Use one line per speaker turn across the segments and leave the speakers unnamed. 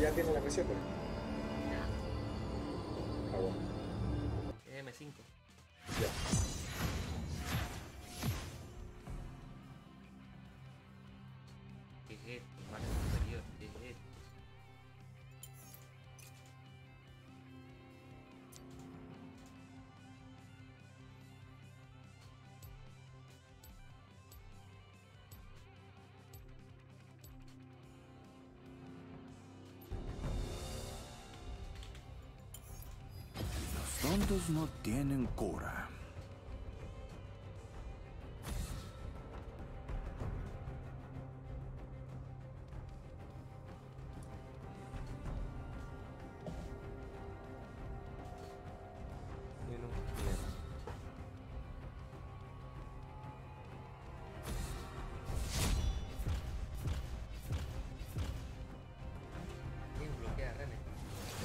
ya tiene la M7.
Tontos no tienen cura.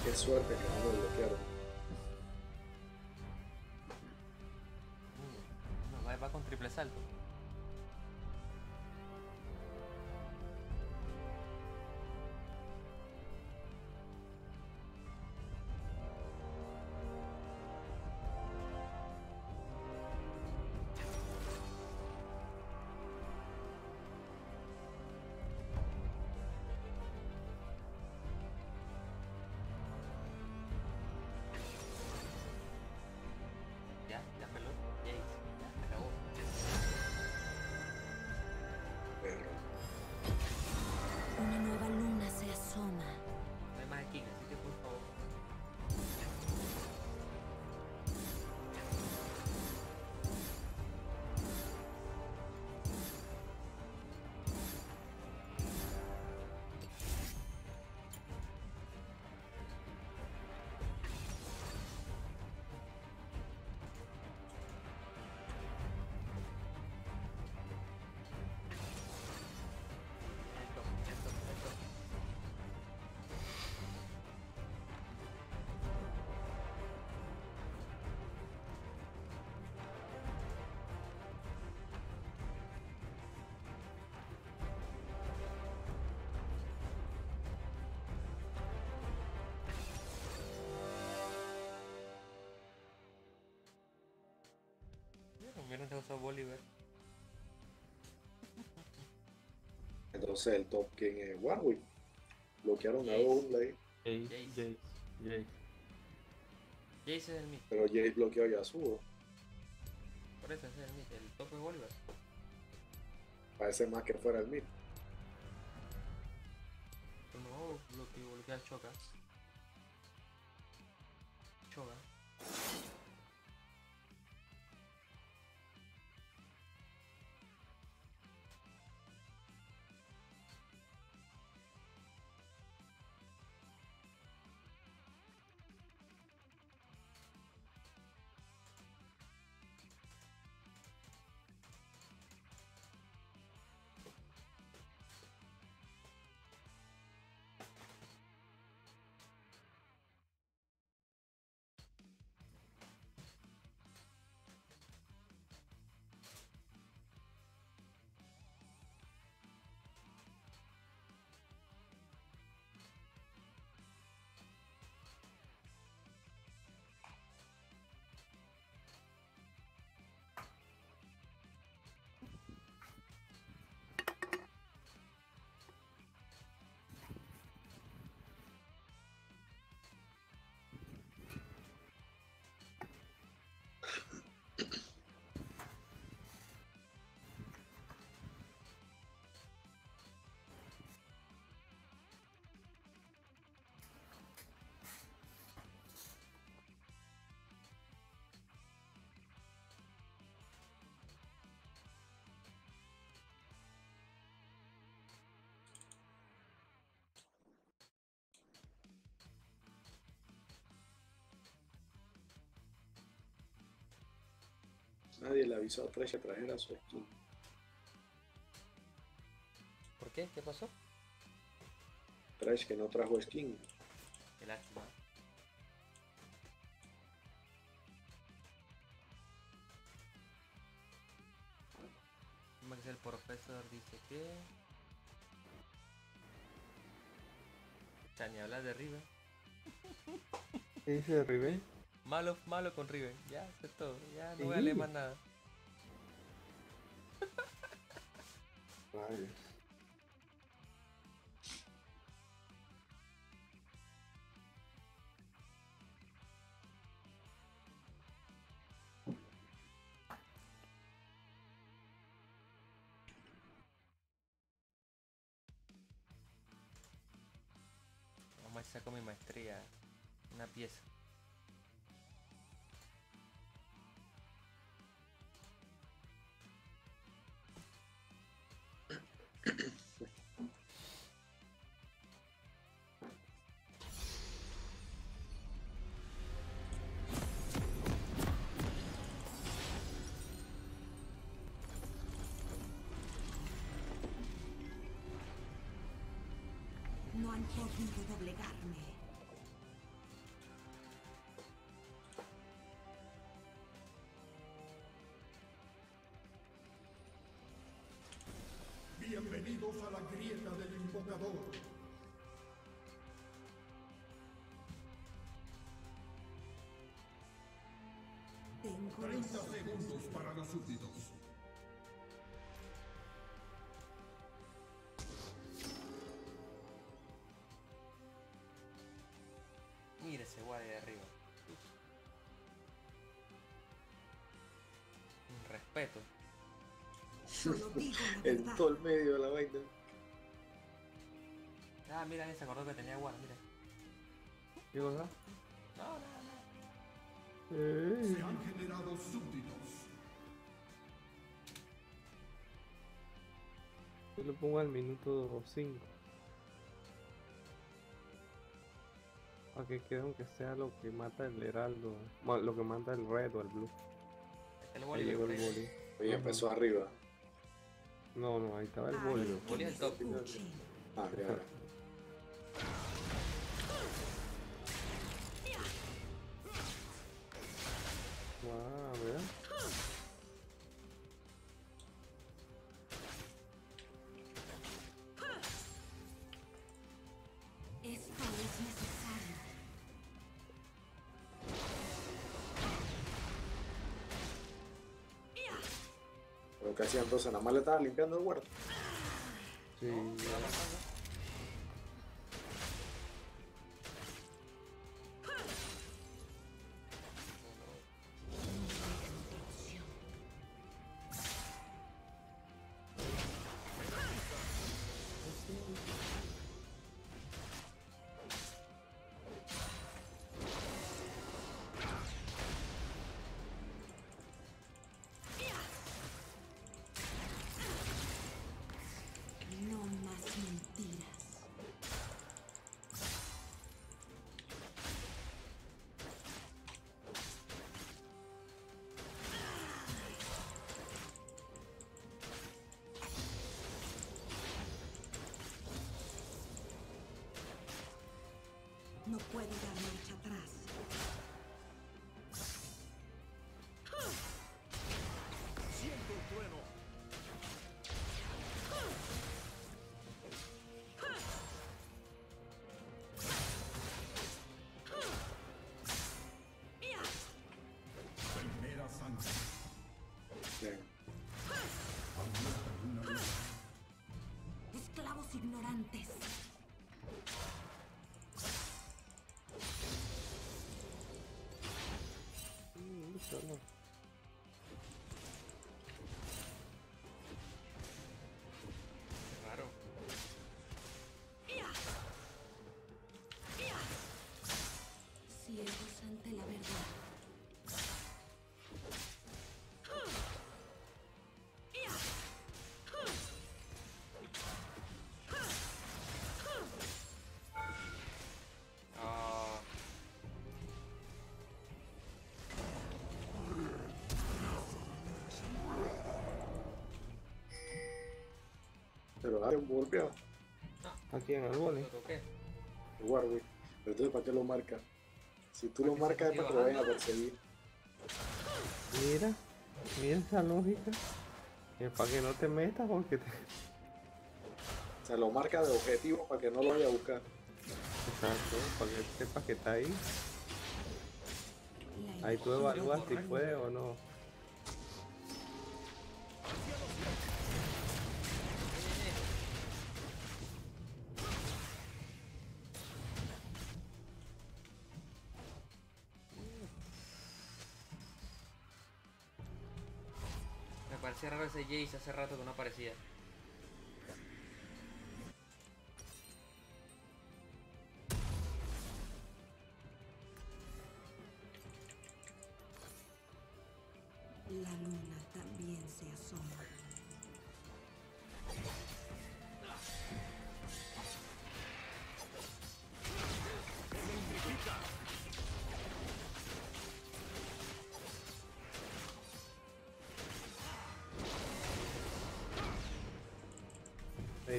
Qué suerte que no me bloquearon.
Hubieran usado Bolívar.
Entonces el top king es Warwick. Bloquearon a
Jace.
Ownley,
Jace,
Jace.
Jace, Jace.
Jace es el mid.
pero Jace bloqueó a Yasuo.
Por eso ese es el mid. El top es Bolívar.
Parece más que fuera el mid.
No, bloqueo, bloquea choca. Choca.
Nadie le avisó a Thresh que trajera su skin.
¿Por qué? ¿Qué pasó?
Thresh que no trajo skin.
Qué lástima. El profesor dice que. O sea, ni hablar de Riven.
¿Qué dice de Riven?
Malo, malo con Riven. Ya, eso es todo. Ya no voy a leer más nada.
Rayos.
Vamos a saco mi maestría. Una pieza.
No han podido doblegarme.
Bienvenidos a la grieta del invocador.
Tengo
30 segundos para los súbditos.
Respeto.
solo digo la
En
verdad.
todo el medio de la vaina.
Ah, mira, se acordó que tenía guardia, mira.
¿Qué cosa?
No, no, no.
Ey.
Se han generado súbditos.
Yo le pongo al minuto 5. Para que quede aunque sea lo que mata el heraldo. bueno, Lo que mata el red o el blue.
El
Ahí
boli
llegó el boli.
Oye, empezó arriba.
No, no, ahí estaba el
Ay,
boli.
que
Boli al top.
Ah, ya, Pero que hacía entonces, nada más le estaba limpiando el huerto.
Sí.
No puedo dar
Pero hay un golpeado.
Aquí en el boli.
lo
Warwick. Pero entonces, ¿para qué lo marca? Si tú lo marcas es para que lo vayan a perseguir.
Mira, mira esa lógica. Es para que no te metas porque te...
O sea, lo marca de objetivo para que no lo vaya a buscar.
Exacto, para que sepas que está ahí. Ahí tú evalúas si puede o no.
Ese Jace hace rato que no aparecía.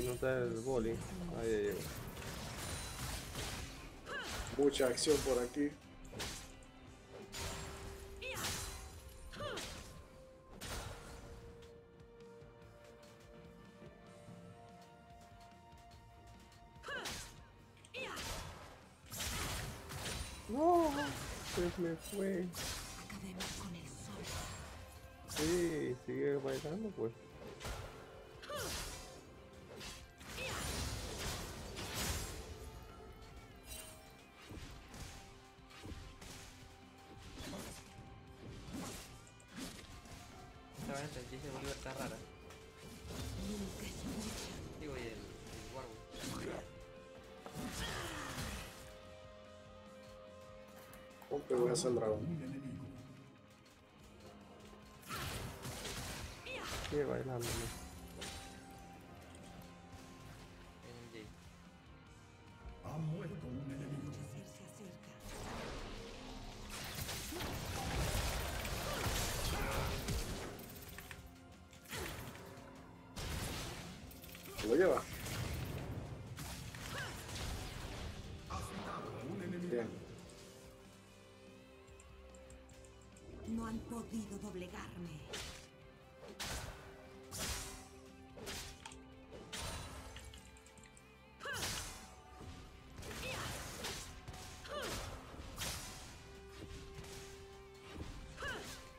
No está el boli. Ahí ya llegó.
Mucha acción por aquí.
No, se me fue.
Esta Jace de Bolívar está rara. Digo, y el, el Warwick.
Hombre, voy a hacer el dragón.
Un enemigo.
Sigue bailando. ¿no?
Lleva? Bien.
No han podido doblegarme.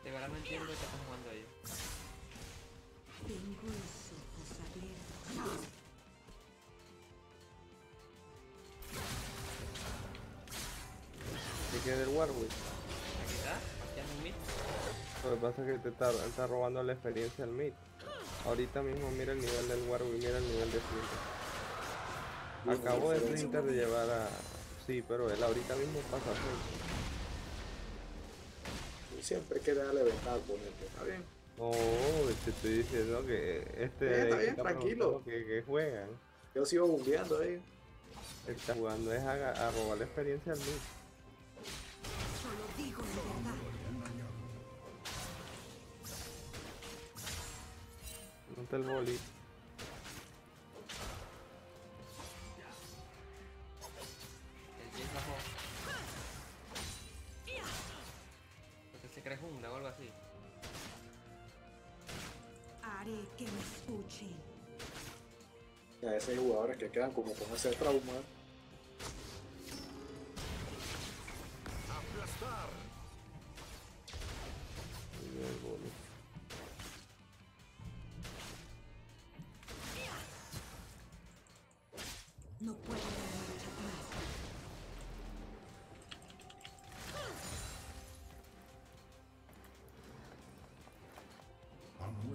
De verdad no entiendo qué
¿Qué queda el Warwick?
Aquí está, paseando un mid.
Lo que pasa es que te está, está robando la experiencia al mid. Ahorita mismo mira el nivel del Warwick, mira el nivel de Splinter.
Bien,
Acabo de. Splinter de llevar a... Sí, pero él ahorita mismo pasa a
siempre hay que darle ventaja al oponente. Está bien.
No, te estoy diciendo que este
Bien, está bien, tranquilo.
Que, que juegan.
Yo sigo bombeando ahí.
Él está jugando es a, a robar la experiencia al mid. El boli.
El Jace bajó. Porque se cree jungla o algo así.
Haré que me escuchen.
A veces hay jugadores que quedan como con ese trauma.
Y el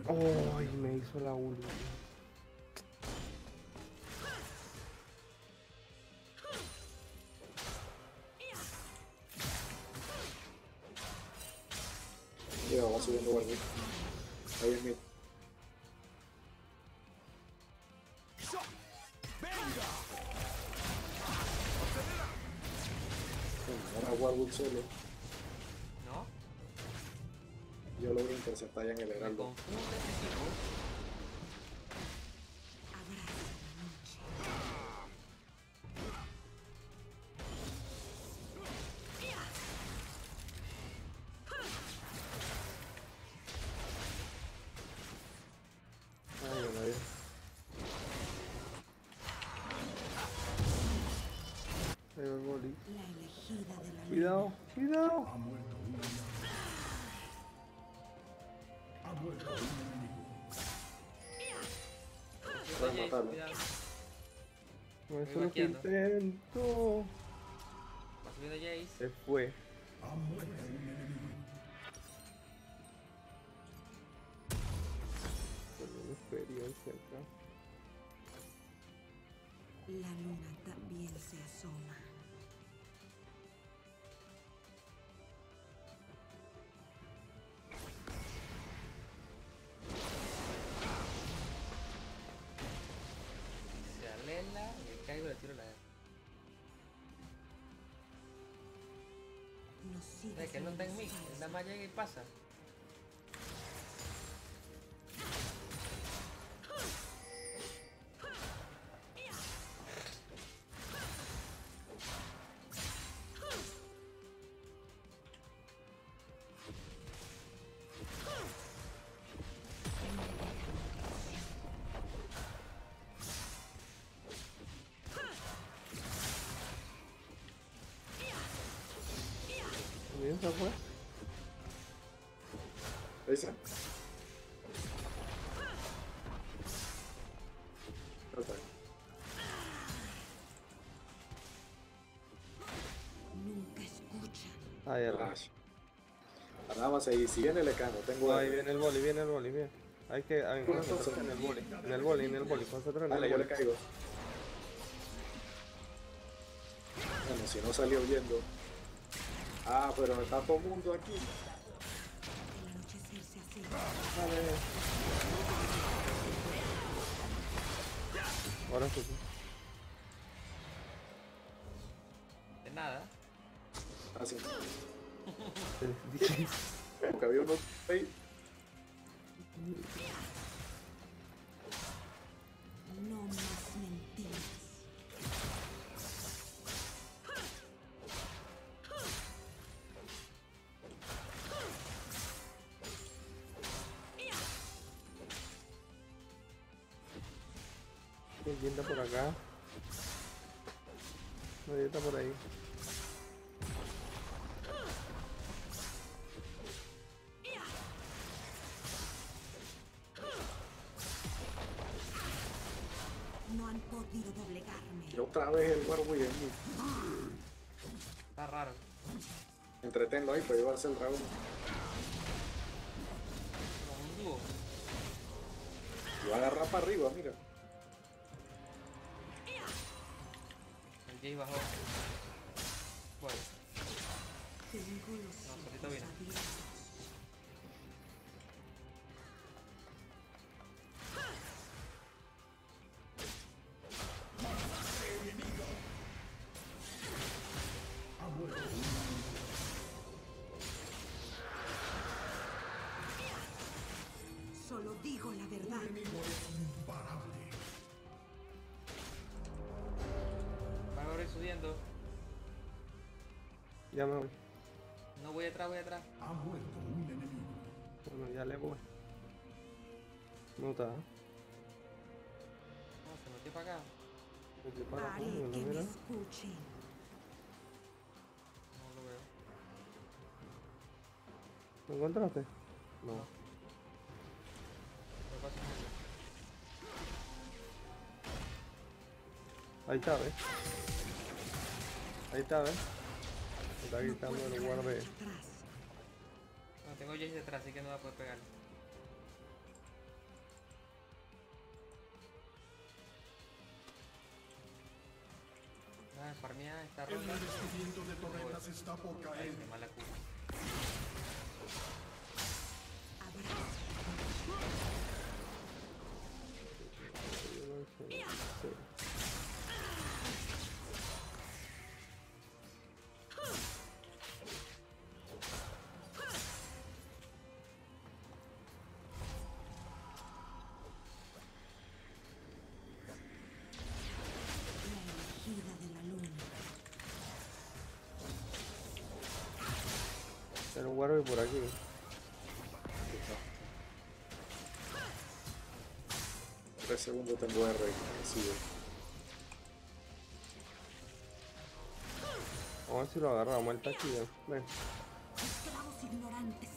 Ay, me hizo la última.
Llega, va subiendo Warwick. Ahí es. Bueno, Ahora Warwick solo. Yo logro interceptar ya en el heraldo.
Cuidado, cuidado.
Ha muerto
matarlo.
cuidado.
No es lo que intento.
Va subiendo Jace.
Se fue. Con experiencia acá.
La luna también se asoma.
Está en mí? nada más llega y pasa.
Se fue.
¿Esa? Está.
Nunca escuchan.
Ahí atrás.
Flash. Ah, Nada más ahí, si viene Lecano, tengo
Ahí viene el boli, viene el boli, bien. Hay que hay en el boli. En el boli, en el boli, concentrarse en
Dale,
el
yo le
boli.
caigo. Bueno, si no salió huyendo. Ah, pero está todo el mundo aquí.
Dale. Ahora sí.
De nada.
Así.
sí.
Porque había unos ahí.
No más
vez el Warwick en mí.
Está raro.
Entretenlo ahí para llevarse el dragón.
Como un dúo.
Y va a agarrar para arriba, mira.
El Jace bajó.
Los
No, solito vino.
Ya me voy.
No voy atrás, voy atrás.
Ha muerto un enemigo.
Bueno, ya le voy. No está.
No, se metió para acá.
Vete para acá,
Haré
bueno,
que me
mira.
escuchen.
No lo veo.
¿Lo encontraste? No. Ahí está, ¿ves? Ahí está, ¿ves? Está gritando el guarde.
No, tengo Jace detrás, así que no va a poder pegar. Ah, farmea esta
El
ronda.
revestimiento de torretas está por
Ay,
caer.
qué mala cuba.
Abrazo.
Era un guarde por aquí.
Tres segundos tengo R sigue.
Vamos a ver si lo agarramos el taquillo. Ven,
Esclavos ignorantes.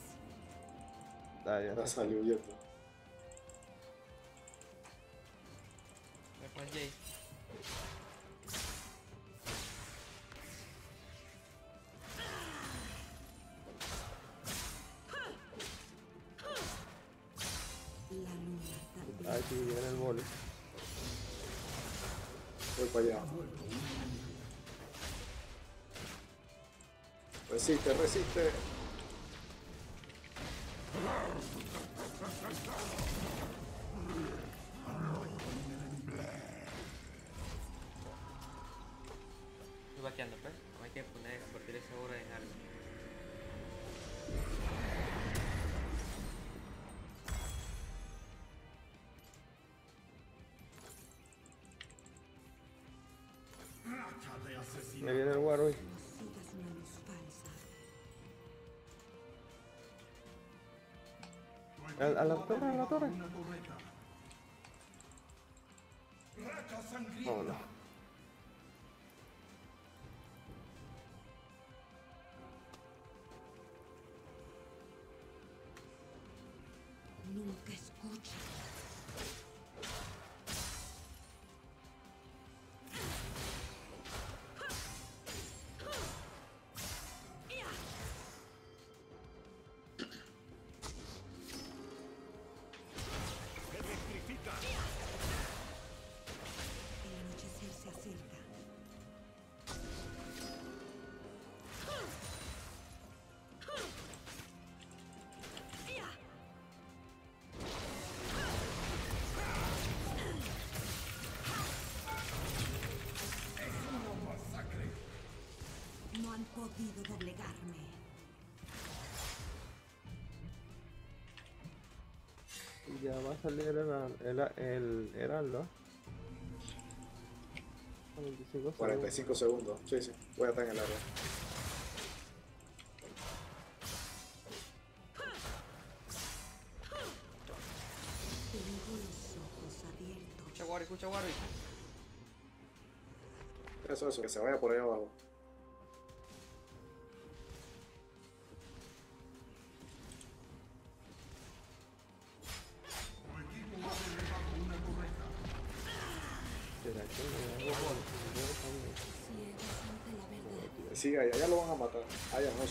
ah, ya
salió.
Me pones
Resiste, resiste.
A- a la torre, a la torre. Vámonos. Salir el, el, el heraldo. 45 segundos.
45 segundos. Sí, sí. Voy a estar en el área.
Escucha Warwick, escucha Warwick.
Eso, eso. Que se vaya por ahí abajo.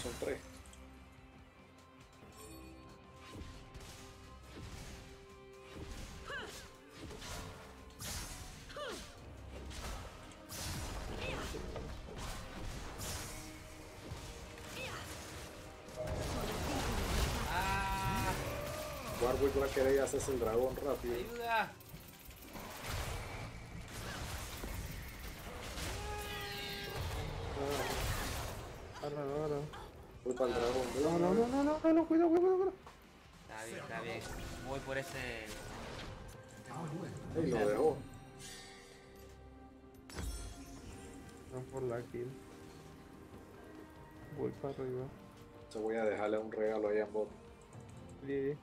Son tres.
¡Ah!
Warwick va a querer hacerse el dragón rápido.
¡Ayuda!
No, no, no, no, no, no, no, cuidado, cuidado, cuidado.
Está bien, está bien. Voy por ese.
Y lo dejó.
No por la kill. Voy para arriba.
Se voy a dejarle un regalo ahí en bot.
Lili.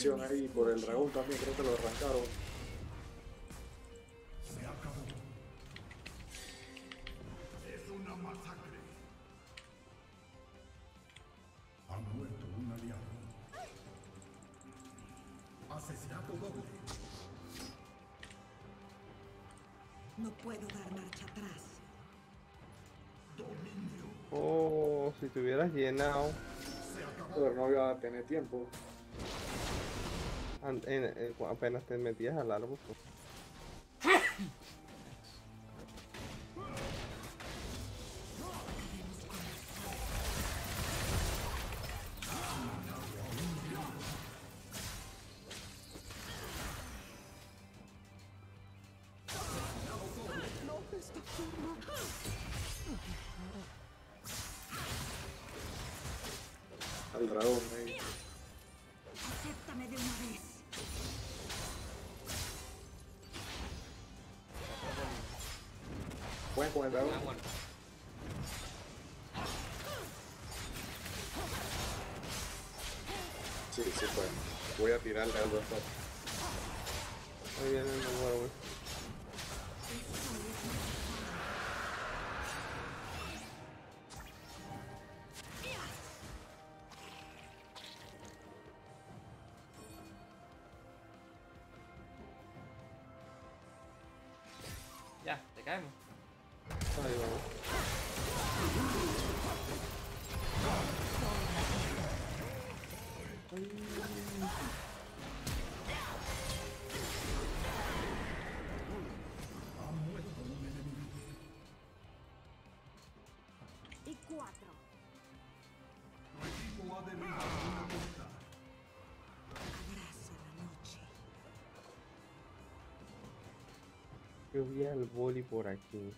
Acción ahí por el dragón también. Creo que lo arrancaron.
Se acabó. Es una masacre. Ha muerto un aliado. Asesinato doble.
No puedo dar marcha atrás.
Dominio.
Oh, si te hubieras llenado.
Pero no iba a tener tiempo.
Cu- apenas te metías al árbol. pues.
Con el dragón. Sí, sí pueden. Voy a tirarle algo a esto.
Ahí viene el Warwick. Yo vi al boli por aquí.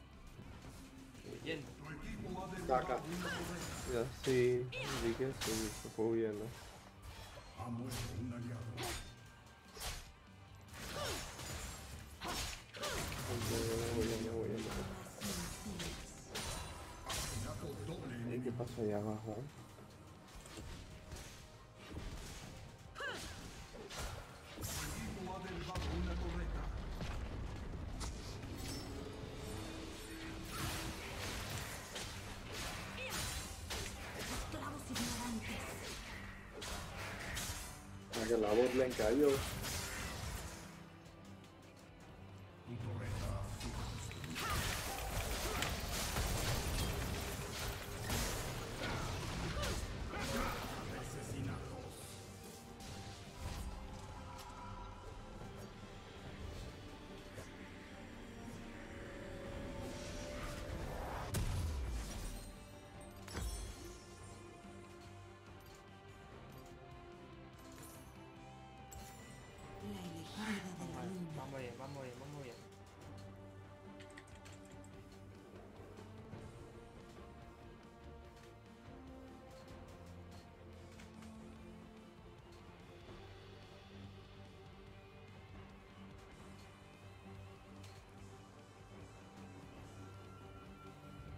Yendo.
Tu equipo ha
Está acá.
Ya sí, vi que se fue huyendo.
Ha muerto un aliado.
Huyendo, huyendo, huyendo.
Asesinato doble
Ey, ¿Qué pasó allá abajo?
Que la bot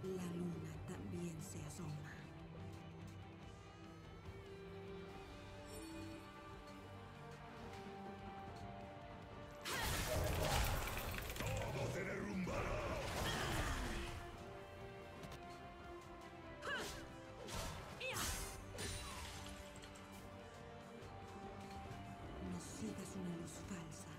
La luna también se asoma. No sigas una luz falsa.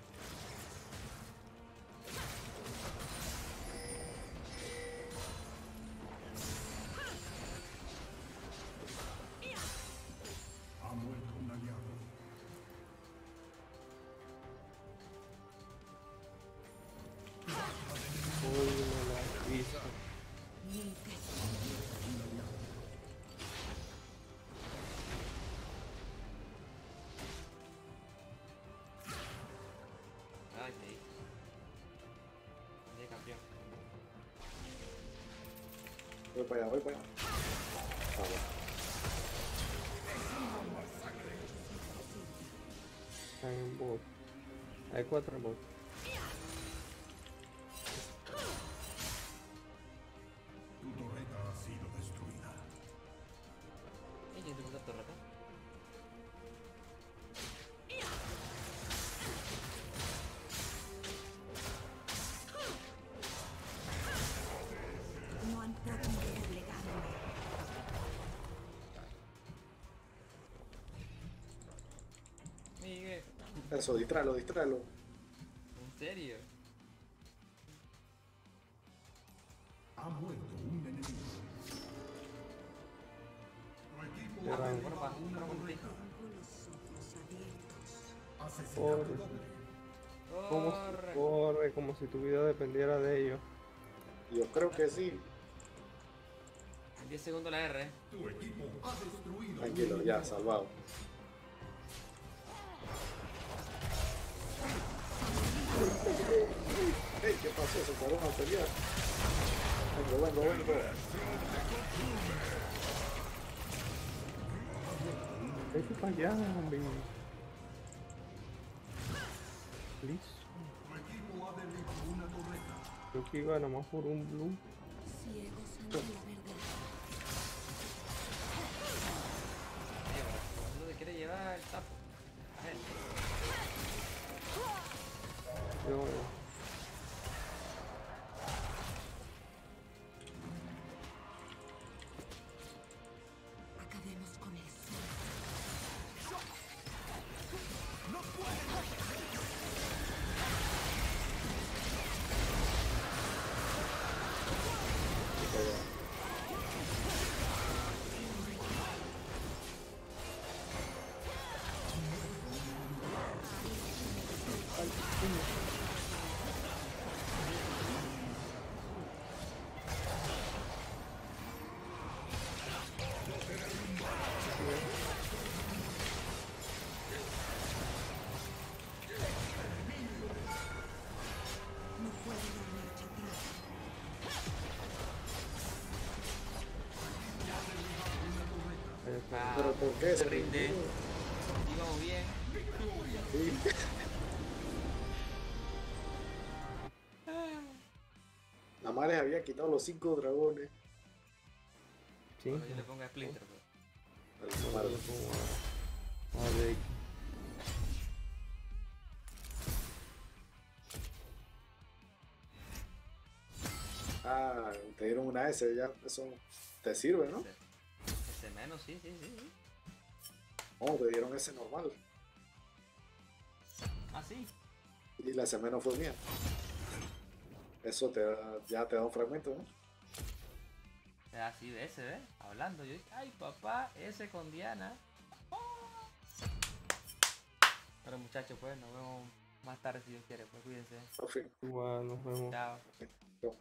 Para allá, voy para allá. Bueno.
Hay un bot. Hay cuatro bots.
Eso, distráelo, distráelo.
¿En serio?
Ha muerto un enemigo.
Corre. Como si, corre, como si tu vida dependiera de ello.
Yo creo que sí.
En 10 segundos la R, eh.
Tu equipo ha destruido.
Tranquilo, ya, salvado. Ey, ¿qué pasó? Se fueron a pelear. Vengo, vengo, vengo.
Vete para allá, hombre.
Torreta.
Yo que iba nomás por un blue. Yo,
Acabemos
Pero ¿por qué
se
se
rinde. Íbamos bien.
Sí. Nada les había quitado los cinco dragones.
Sí.
Yo le ponga Splinter, pues.
Le pongo a- a Drake.
Ah, te dieron una S, ya eso te sirve, ¿no?
Ese menos, sí, sí, sí. sí.
No, te dieron S normal.
Ah, sí.
Y la S menos fue mía. Eso te da- ya te da un fragmento, ¿no?
Así de ese, ¿ves? Hablando. Yo dije, ay, papá, ese con Diana. Oh. Pero muchachos, pues nos vemos más tarde si Dios quiere. Pues cuídense.
Fin.
Igual nos vemos.
Chao.
Chao.